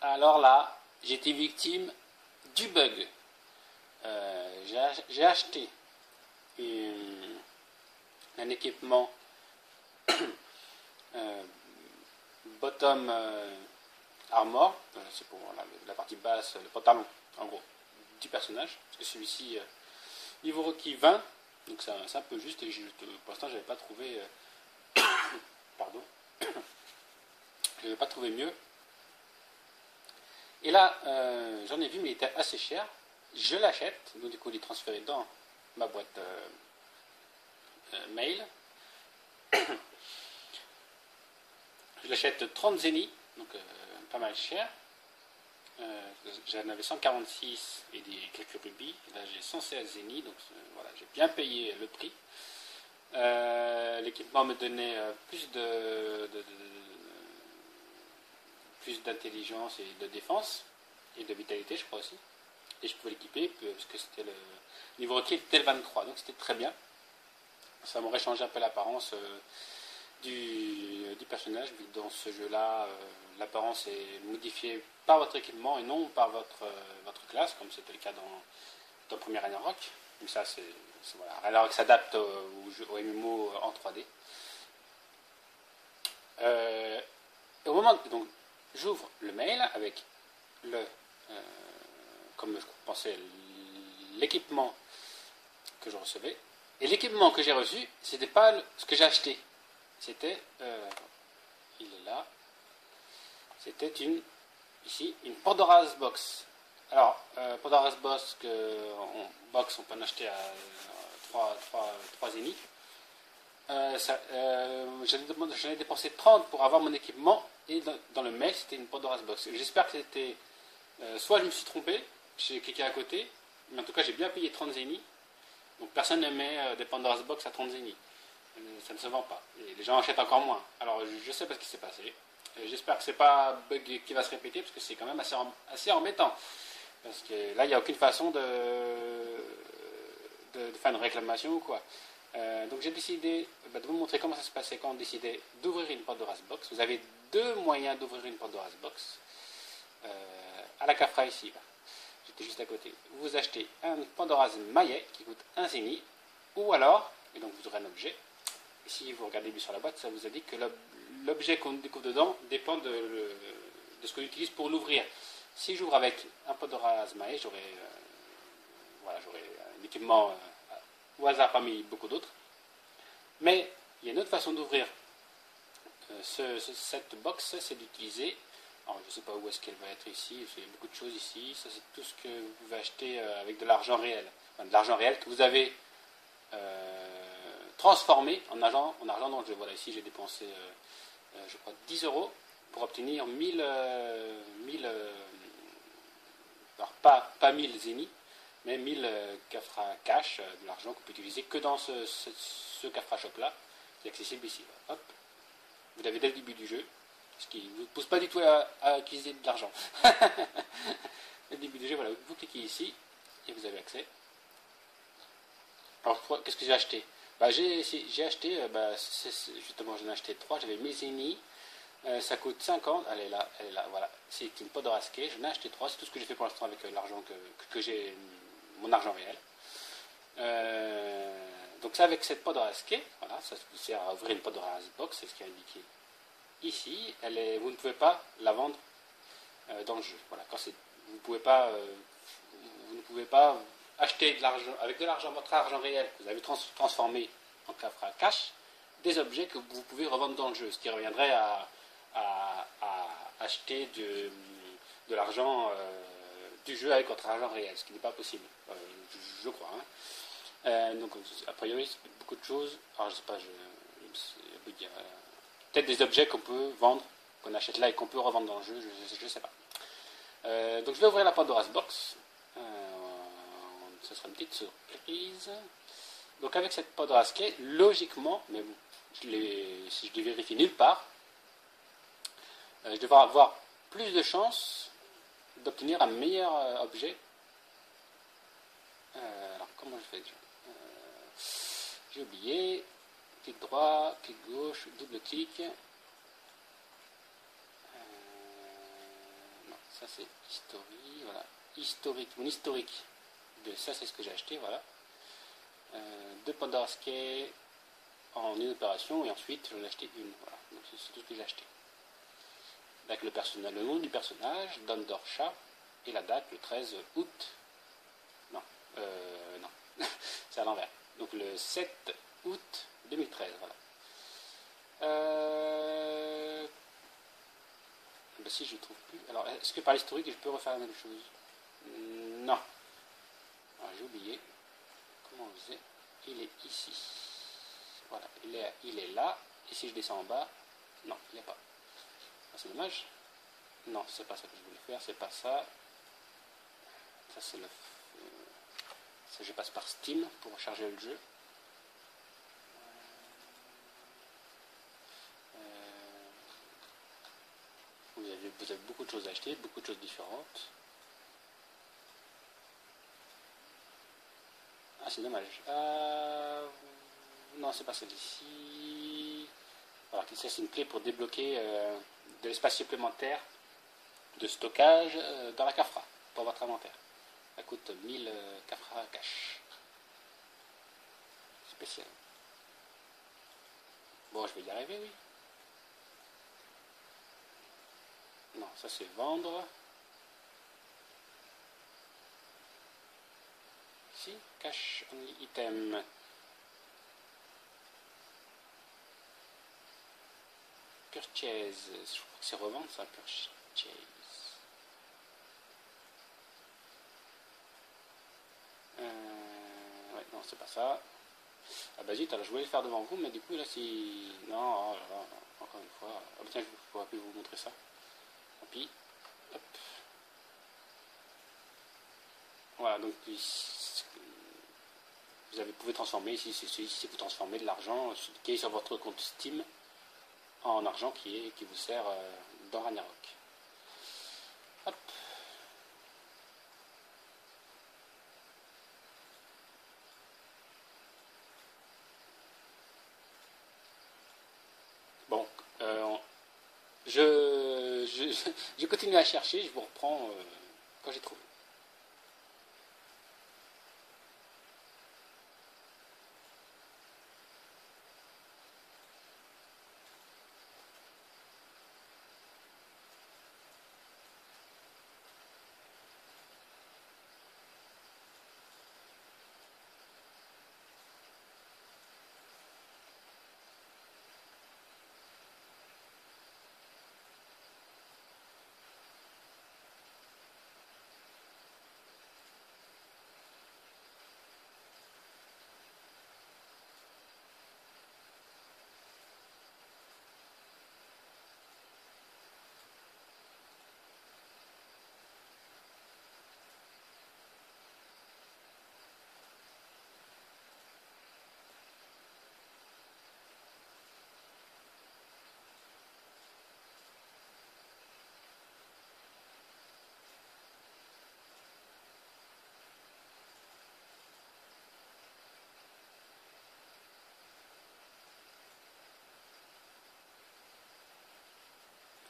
Alors là, été victime du bug. j'ai acheté un équipement bottom armor, c'est pour la, partie basse, le pantalon, en gros, du personnage, parce que celui-ci, niveau requis 20, donc c'est un, peu juste, et pour l'instant, j'avais pas trouvé. Euh, pardon. Je n'avais pas trouvé mieux. Et là, euh, j'en ai vu, mais il était assez cher. Je l'achète, donc du coup, il est transféré dans ma boîte euh, mail. Je l'achète 30 zénith, donc pas mal cher. J'en avais 146 et des quelques rubis. là, j'ai 116 zénith, donc voilà, j'ai bien payé le prix. Euh, l'équipement me donnait euh, plus de, plus d'intelligence et de défense et de vitalité, je crois aussi. Et je pouvais l'équiper parce que c'était le niveau requis était le 23, donc c'était très bien. Ça m'aurait changé un peu l'apparence euh, du, du, personnage, vu que dans ce jeu-là, l'apparence est modifiée par votre équipement et non par votre, votre classe, comme c'était le cas dans, dans Premier Rock. Mais ça, c'est voilà. Alors s'adapte au, au, MMO en 3D. Euh, au moment donc j'ouvre le mail avec le euh, comme je pensais l'équipement que je recevais. Et l'équipement que j'ai reçu c'était pas ce que j'ai acheté. C'était euh, il est là. C'était une ici une Pandora's box. Alors Pandora's box que box on peut en acheter à 3, 3, 3 zéniths. Euh, euh, J'en ai, dépensé 30 pour avoir mon équipement et dans, le mail c'était une Pandora's Box. J'espère que c'était. Euh, soit je me suis trompé, j'ai cliqué à côté, mais en tout cas j'ai bien payé 30 zéniths. Donc personne ne met euh, des Pandora's Box à 30 zéniths. Euh, ça ne se vend pas. Et les gens achètent encore moins. Alors je, sais pas ce qui s'est passé. J'espère que c'est pas un bug qui va se répéter parce que c'est quand même assez, assez embêtant. Parce que là il n'y a aucune façon de de, faire une réclamation ou quoi. Euh, donc j'ai décidé bah, de vous montrer comment ça se passait quand on décidait d'ouvrir une porte de Box. Vous avez deux moyens d'ouvrir une porte de Box. Euh, à la Cafra ici, j'étais juste à côté. Vous achetez un Pandora's maillet qui coûte un zénith, ou alors, et donc vous aurez un objet. si vous regardez bien sur la boîte, ça vous indique que l'objet qu'on découvre dedans dépend de, ce qu'on utilise pour l'ouvrir. Si j'ouvre avec un Pandora's maillet, j'aurai euh, voilà, un équipement au hasard parmi beaucoup d'autres. Mais il y a une autre façon d'ouvrir euh, cette box, c'est d'utiliser, alors je ne sais pas où est-ce qu'elle va être ici, il y a beaucoup de choses ici, ça c'est tout ce que vous pouvez acheter euh, avec de l'argent réel, de l'argent réel que vous avez euh, transformé en argent, en argent dans le jeu. Voilà, ici j'ai dépensé, je crois, 10 euros pour obtenir 1000, 1000 alors pas, pas 1000 zéniths, mais 1000 Cafra cash, de l'argent qu'on peut utiliser que dans ce, Cafra shop là, qui est accessible ici. Hop. Vous l'avez dès le début du jeu, ce qui ne vous pousse pas du tout à, utiliser de l'argent. le début du jeu, voilà, vous cliquez ici et vous avez accès. Alors, qu'est-ce que j'ai acheté? Bah, J'ai acheté, euh, bah, justement, j'en ai acheté 3, j'avais mes euh, ça coûte 50, elle est là, elle est là, voilà. C'est une pot j'en ai acheté 3, c'est tout ce que j'ai fait pour l'instant avec euh, l'argent que, que j'ai mon argent réel. Euh, donc ça avec cette de rasquet, voilà, ça vous sert à ouvrir une de box, c'est ce qui est indiqué ici. Elle est, vous ne pouvez pas la vendre euh, dans le jeu. Voilà, quand vous ne pouvez pas, euh, vous ne pouvez pas acheter de l'argent avec de l'argent, votre argent réel que vous avez transformé en cash, des objets que vous pouvez revendre dans le jeu, ce qui reviendrait à, acheter de l'argent du jeu avec votre argent réel, ce qui n'est pas possible, euh, je, crois. Hein. Euh, donc, a priori, beaucoup de choses. Alors, je sais pas, je, dire. Euh, peut-être des objets qu'on peut vendre, qu'on achète là et qu'on peut revendre dans le jeu, je ne sais pas. donc, je vais ouvrir la Pandora's Box. ce sera une petite surprise. Donc, avec cette Pandora's Key, logiquement, mais je si je les vérifie nulle part, je devrais avoir plus de chances d'obtenir un meilleur euh, objet. Euh, alors comment je fais euh, J'ai oublié. Clic droit, clic gauche, double clic. non, ça c'est historique, voilà. Historique, mon historique de ça c'est ce que j'ai acheté, voilà. Deux Pandora en une opération et ensuite j'en ai acheté une, voilà. Donc c'est tout ce que j'ai acheté. Avec le, nom du personnage, Don Dorcha, et la date, le 13 août. Non, euh, non, c'est à l'envers. Donc le 7 août 2013, voilà. Euh, ben si je ne trouve plus. Alors, est-ce que par l'historique, je peux refaire la même chose? Non. Ah, j'ai oublié. Comment on faisait Il est ici. Voilà, il est, il est là. Et si je descends en bas, non, il n'y a pas. C'est dommage. Non, c'est pas ça que je voulais faire, c'est pas ça. Ça, c'est le. Euh, ça, je passe par Steam pour charger le jeu. vous avez beaucoup de choses à acheter, beaucoup de choses différentes. Ah, c'est dommage. Euh, non, c'est pas celle-ci. Voilà, c'est une clé pour débloquer euh, de l'espace supplémentaire de stockage euh, dans la CAFRA pour votre inventaire. Ça coûte 1000 CAFRA cash. Spécial. Bon, je vais y arriver, oui. Non, ça c'est vendre. Ici, cache only item. Purchase. Je crois que c'est revendre ça, purchase. Euh, ouais, non, c'est pas ça. Ah bah zut, alors je voulais le faire devant vous, mais du coup là si... Non, oh encore une fois. Ah bah je pourrais plus vous montrer ça. Puis, hop. Voilà, donc vous avez, pouvez transformer, ici c'est vous transformez de l'argent qui est sur votre compte Steam en argent qui, est, qui vous sert euh, dans Ragnarok. Bon, euh, je je, continue à chercher, je vous reprends euh, quand j'ai trouvé.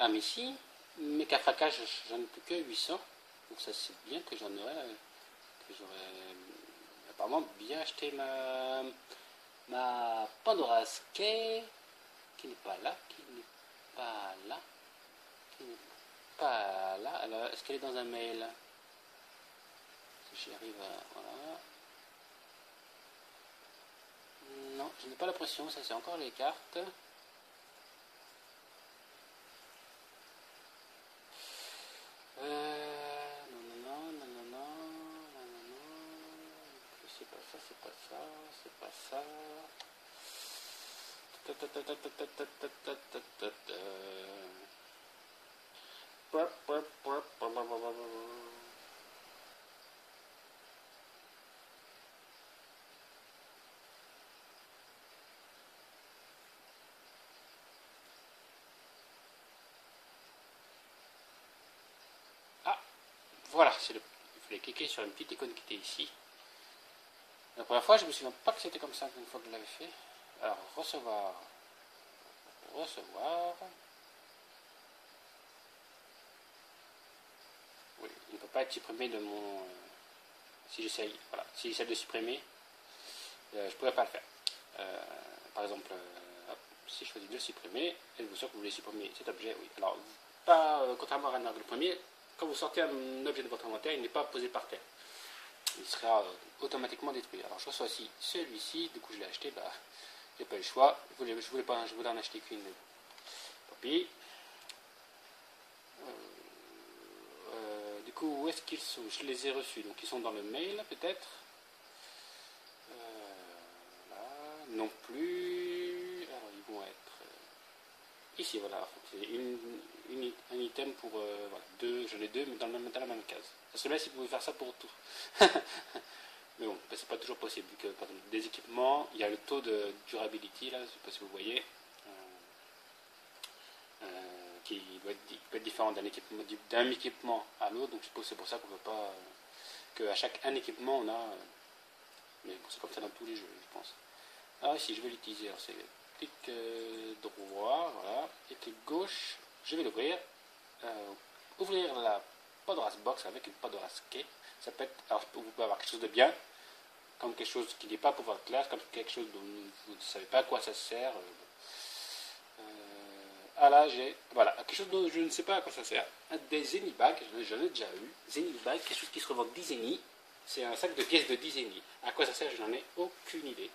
Ah mais si, mes cafracas, j'en ai plus que 800. Donc ça c'est bien que j'en aurais, que j'aurais apparemment bien acheté ma, ma Pandora Skate, qui n'est pas là, qui n'est pas là, qui n'est pas là. Alors est-ce qu'elle est dans un mail? Si j'y arrive à... Voilà. Non, je n'ai pas l'impression, ça c'est encore les cartes. Ah, voilà, c'est le... il fallait cliquer sur une petite icône qui était ici. La première fois, je me souviens pas que c'était comme ça une fois que je l'avais fait. Alors, recevoir. Recevoir. pas être supprimé de mon. si j'essaye voilà, si j'essaie de supprimer, je ne pourrais pas le faire. par exemple, si je choisis de supprimer, êtes-vous sûr que vous voulez supprimer cet objet? Oui. Alors, pas, contrairement à le premier, quand vous sortez un objet de votre inventaire, il n'est pas posé par terre. Il sera automatiquement détruit. Alors, je reçois aussi celui-ci, du coup, je l'ai acheté, bah, j'ai pas le choix. Je voulais, pas, je voulais en acheter qu'une. Copie. du coup, où est-ce qu'ils sont? Je les ai reçus. Donc, ils sont dans le mail, peut-être. là, non plus. Alors, ils vont être ici, voilà. C'est un item pour deux. J'en ai deux, mais dans, dans la même case. Ça serait bien si vous pouvez faire ça pour tout. Mais bon, c'est pas toujours possible. Que, par exemple, des équipements, il y a le taux de durability, là, je sais pas si vous voyez, euh, euh, qui peut être, différent d'un équipement, équipement à l'autre. Donc je suppose que c'est pour ça qu'on ne peut pas. qu'à chaque un équipement, on a. mais c'est comme ça dans tous les jeux, je pense. Ah, si je vais l'utiliser, c'est clic euh, droit, voilà, et clic gauche, je vais l'ouvrir. ouvrir la Podras Box avec une Podras Key. Ça peut être, alors vous pouvez avoir quelque chose de bien, comme quelque chose qui n'est pas pour votre classe, comme quelque chose dont vous ne savez pas à quoi ça sert. Euh, ah là, j'ai voilà, quelque chose dont je ne sais pas à quoi ça sert. Des Zenibag, j'en ai déjà eu. Zenibag, quelque chose qui se revend 10 Zeni. C'est un sac de pièces de 10 Zeni. À quoi ça sert, je n'en ai aucune idée.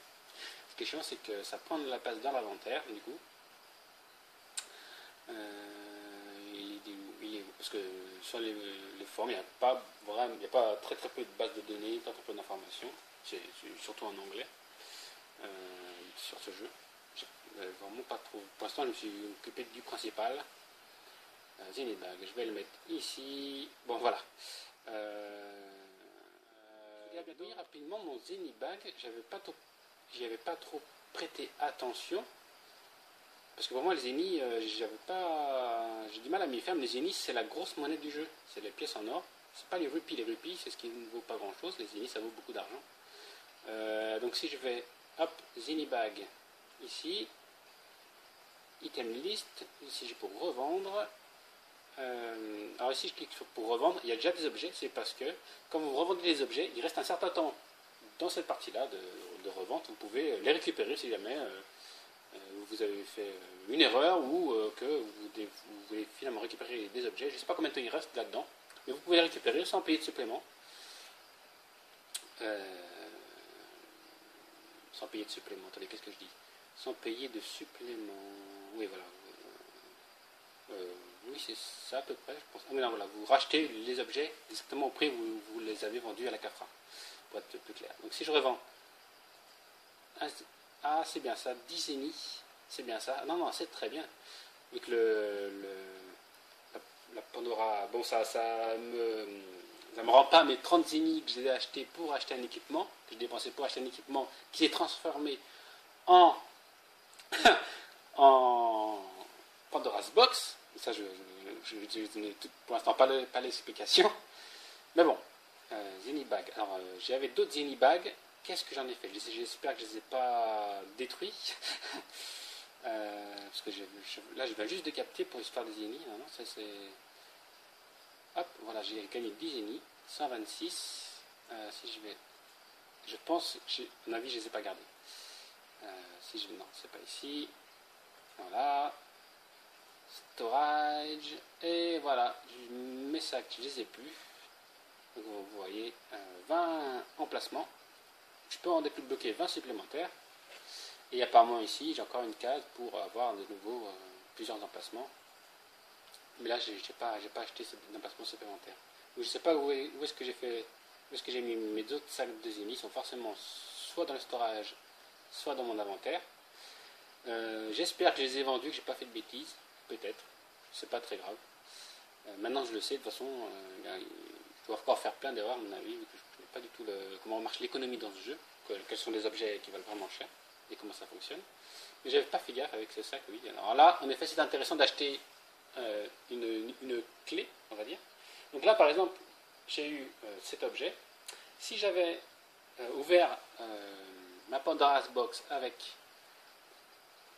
Ce qui est chiant, c'est que ça prend de la place dans l'inventaire, du coup. Euh, parce que sur les, formes, il n'y a pas vraiment, il n'y a pas très très peu de bases de données, pas très peu d'informations c'est surtout en anglais, euh, sur ce jeu. Vraiment pas trop. Pour l'instant, je me suis occupé du principal. Euh, je vais le mettre ici. Bon, voilà. Euh, euh rapidement mon Zenibag, j'avais pas trop, j'y avais pas trop prêté attention. Parce que pour moi, les Zeni, euh, j'avais pas. J'ai du mal à m'y faire, mais les Zeni, c'est la grosse monnaie du jeu. C'est les pièces en or. C'est pas les rupies. Les rupies, c'est ce qui ne vaut pas grand chose. Les Zeni, ça vaut beaucoup d'argent. Euh, donc si je vais, hop, Zenibag, ici, item list, ici j'ai pour revendre. Euh, alors ici je clique sur pour revendre, il y a déjà des objets, c'est parce que quand vous revendez des objets, il reste un certain temps dans cette partie-là de, revente, vous pouvez les récupérer si jamais vous avez fait une erreur ou que vous, voulez finalement récupérer des objets. Je ne sais pas combien de temps il reste là-dedans, mais vous pouvez les récupérer sans payer de supplément sans payer de supplément. Attendez, qu'est-ce que je dis? Sans payer de supplément. Oui, voilà. Euh, oui, c'est ça à peu près, je pense. Ah, non, voilà, vous rachetez les objets exactement au prix où vous les avez vendus à la CAFRA, pour être plus clair. Donc si je revends. Ah, c'est bien ça, 10 zéniths, c'est bien ça. Non, non, c'est très bien. Que le, la, Pandora, bon, ça, ça me ça me rend pas mes 30 zéniths que j'ai achetés pour acheter un équipement, que j'ai dépensé pour acheter un équipement qui est transformé en, en Pandora's Box. Ça, je vais donner pour l'instant pas l'explication. Mais bon, euh, Bag. Alors, euh, j'avais d'autres Zenibags. Qu'est-ce que j'en ai fait? J'espère que je ne les ai pas détruits. Euh, parce que là, je viens juste de capter pour l'histoire des Zeni. Non, ça c'est. Hop, voilà, j'ai gagné 10 génies, 126. Euh, si je vais. Je pense, à mon avis, je les ai pas gardés. Euh, si je. Non, c'est pas ici. Voilà. Storage. Et voilà, je mets ça, je les ai plus. vous voyez, 20 euh, emplacements. Je peux en débloquer 20 supplémentaires. Et apparemment ici, j'ai encore une case pour avoir de nouveau plusieurs emplacements. Mais là, je n'ai pas, pas acheté d'emplacement supplémentaire. je ne sais pas où, est-ce que j'ai fait, où est-ce que j'ai mis mes autres sacs de Zeni. Ils sont forcément soit dans le storage, soit dans mon inventaire. Euh, j'espère que je les ai vendus, que j'ai pas fait de bêtises. Peut-être. C'est pas très grave. Euh, maintenant, je le sais. De toute façon, euh, je dois encore faire plein d'erreurs, à mon avis, je ne sais pas du tout comment marche l'économie dans ce jeu, quels sont les objets qui valent vraiment cher comment ça fonctionne. Mais j'avais pas fait gaffe avec ce sac, oui. Alors là, en effet, c'est intéressant d'acheter euh, une, clé, on va dire. Donc là, par exemple, j'ai eu euh, cet objet. Si j'avais euh, ouvert ma Pandora's Box avec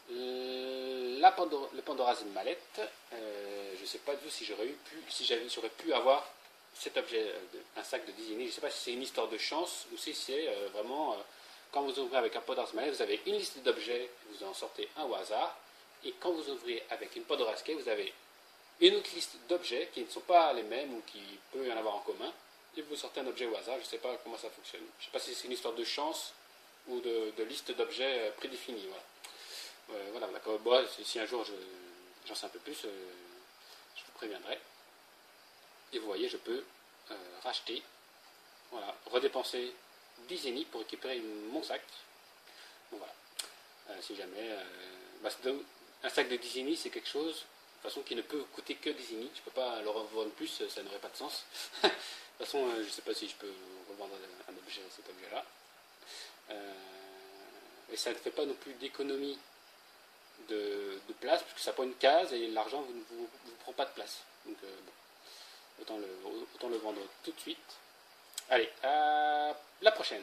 la le Pandora's mallette, je ne sais pas du tout si j'aurais pu, si j'aurais pu avoir cet objet, un sac de 10 je ne sais pas si c'est une histoire de chance ou si c'est vraiment, quand vous ouvrez avec un pod vous avez une liste d'objets, vous en sortez un au hasard, et quand vous ouvrez avec une pod vous avez une autre liste d'objets qui ne sont pas les mêmes ou qui peut y en avoir en commun, et vous sortez un objet au hasard, je ne sais pas comment ça fonctionne. Je ne sais pas si c'est une histoire de chance ou de, liste d'objets prédéfinis. Voilà, d'accord. si un jour j'en sais un peu plus, je vous préviendrai. Et vous voyez, je peux euh, racheter, voilà, redépenser 10 zéniths pour récupérer mon sac. voilà. Euh, si jamais. Euh, bah, un sac de 10 zéniths, c'est quelque chose, de façon, qui ne peut coûter que 10 zéniths. Je ne peux pas le revendre plus, ça n'aurait pas de sens. de toute façon, je ne sais pas si je peux revendre un objet, cet objet-là. et ça ne fait pas non plus d'économie de, place, puisque ça prend une case et l'argent ne vous, prend pas de place. Donc, le, autant le vendre tout de suite. Allez, à la prochaine